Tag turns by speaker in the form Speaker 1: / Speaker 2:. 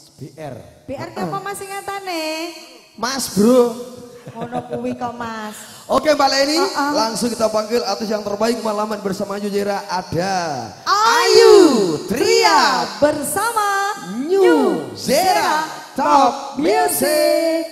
Speaker 1: Mas BR.
Speaker 2: BR apa Mas ngatane?
Speaker 1: Mas bro.
Speaker 2: Ngono kuwi kok Mas.
Speaker 1: Oke Mbak Leni,
Speaker 2: Uh -uh.
Speaker 1: langsung kita panggil artis yang terbaik malaman bersama Jujera ada
Speaker 2: Ayu
Speaker 1: Tria
Speaker 2: bersama
Speaker 1: New Zera Top Music.